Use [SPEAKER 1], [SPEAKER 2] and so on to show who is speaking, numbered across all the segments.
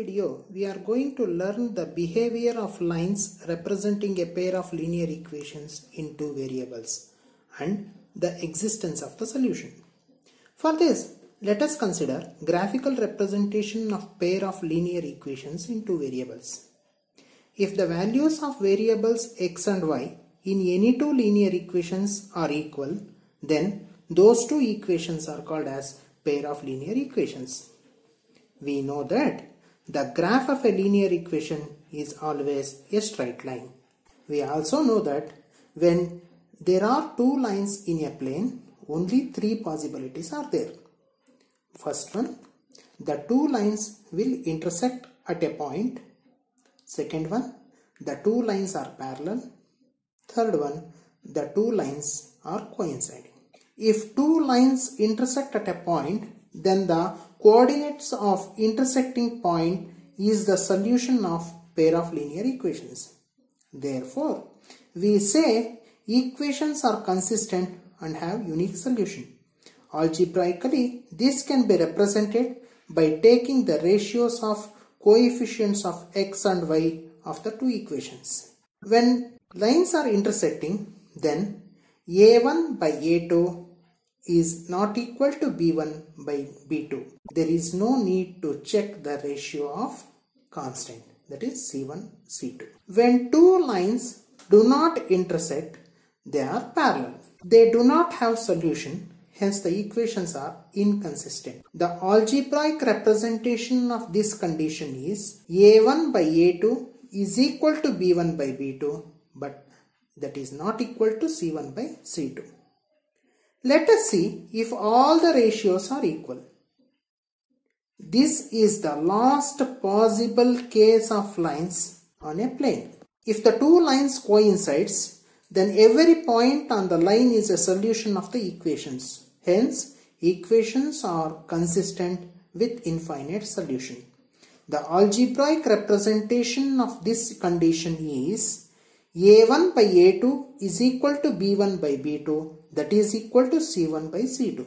[SPEAKER 1] video, we are going to learn the behavior of lines representing a pair of linear equations in two variables and the existence of the solution. For this, let us consider graphical representation of pair of linear equations in two variables. If the values of variables x and y in any two linear equations are equal, then those two equations are called as pair of linear equations. We know that the graph of a linear equation is always a straight line. We also know that when there are two lines in a plane, only three possibilities are there. First one, the two lines will intersect at a point. Second one, the two lines are parallel. Third one, the two lines are coinciding. If two lines intersect at a point, then the coordinates of intersecting point is the solution of pair of linear equations. Therefore, we say equations are consistent and have unique solution. Algebraically, this can be represented by taking the ratios of coefficients of x and y of the two equations. When lines are intersecting, then a1 by a2 is not equal to b1 by b2. There is no need to check the ratio of constant that is c1 c2. When two lines do not intersect, they are parallel. They do not have solution hence the equations are inconsistent. The algebraic representation of this condition is a1 by a2 is equal to b1 by b2 but that is not equal to c1 by c2. Let us see if all the ratios are equal. This is the last possible case of lines on a plane. If the two lines coincides, then every point on the line is a solution of the equations. Hence, equations are consistent with infinite solution. The algebraic representation of this condition is a1 by a2 is equal to b1 by b2 that is equal to c1 by c2.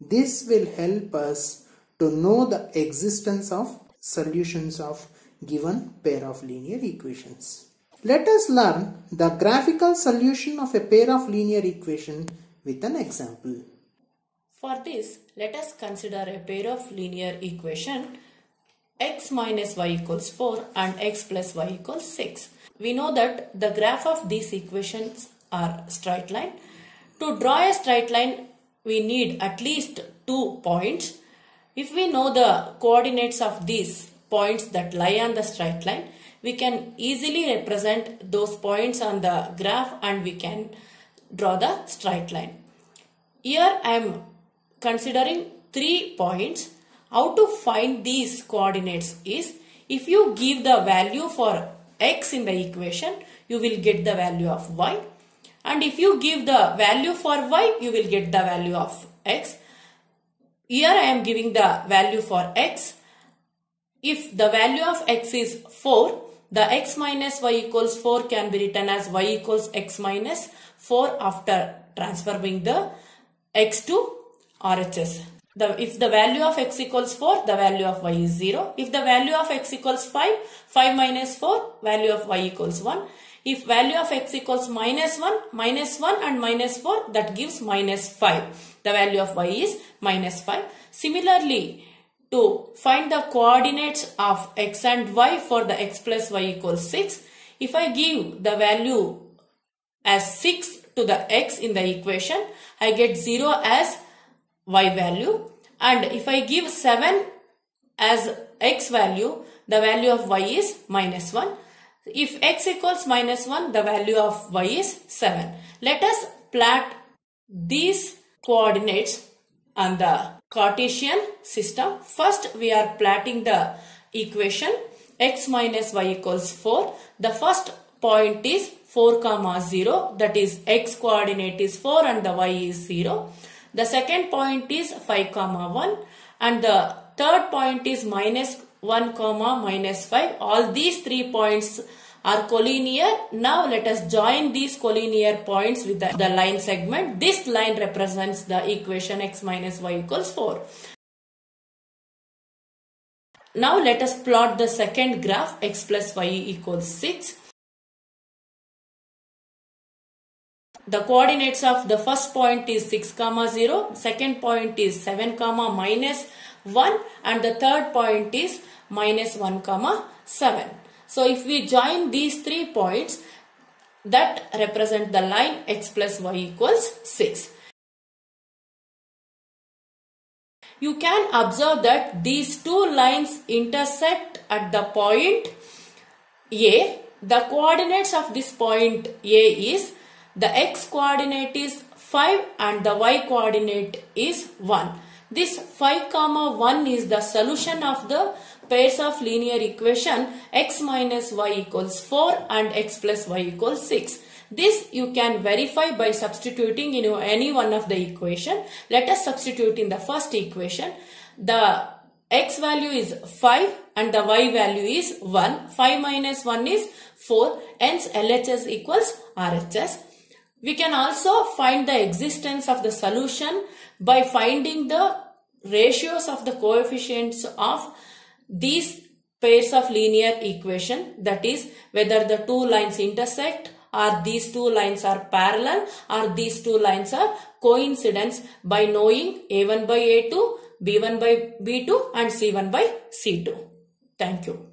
[SPEAKER 1] This will help us to know the existence of solutions of given pair of linear equations. Let us learn the graphical solution of a pair of linear equation with an example.
[SPEAKER 2] For this, let us consider a pair of linear equation x minus y equals 4 and x plus y equals 6. We know that the graph of these equations are straight line. To draw a straight line, we need at least two points. If we know the coordinates of these points that lie on the straight line, we can easily represent those points on the graph and we can draw the straight line. Here I am considering three points. How to find these coordinates is if you give the value for x in the equation, you will get the value of y. And if you give the value for y, you will get the value of x. Here I am giving the value for x. If the value of x is 4, the x minus y equals 4 can be written as y equals x minus 4 after transferring the x to RHS. The, if the value of x equals 4, the value of y is 0. If the value of x equals 5, 5 minus 4, value of y equals 1. If value of x equals minus 1, minus 1 and minus 4, that gives minus 5. The value of y is minus 5. Similarly, to find the coordinates of x and y for the x plus y equals 6, if I give the value as 6 to the x in the equation, I get 0 as y value and if I give 7 as x value, the value of y is minus 1. If x equals minus 1, the value of y is 7. Let us plot these coordinates on the Cartesian system. First, we are plotting the equation x minus y equals 4. The first point is 4 comma 0 that is x coordinate is 4 and the y is 0. The second point is 5 comma 1 and the third point is minus 1 comma minus 5. All these three points are collinear. Now let us join these collinear points with the, the line segment. This line represents the equation x minus y equals 4. Now let us plot the second graph x plus y equals 6. The coordinates of the first point is 6 comma 0, second point is 7 comma minus 1 and the third point is minus 1 comma 7. So if we join these three points that represent the line x plus y equals 6. You can observe that these two lines intersect at the point A. The coordinates of this point A is the x coordinate is 5 and the y coordinate is 1. This 5 comma 1 is the solution of the pairs of linear equation x minus y equals 4 and x plus y equals 6. This you can verify by substituting in any one of the equation. Let us substitute in the first equation. The x value is 5 and the y value is 1. 5 minus 1 is 4. Hence LHS equals RHS. We can also find the existence of the solution by finding the ratios of the coefficients of these pairs of linear equation that is whether the two lines intersect or these two lines are parallel or these two lines are coincidence by knowing a1 by a2, b1 by b2 and c1 by c2. Thank you.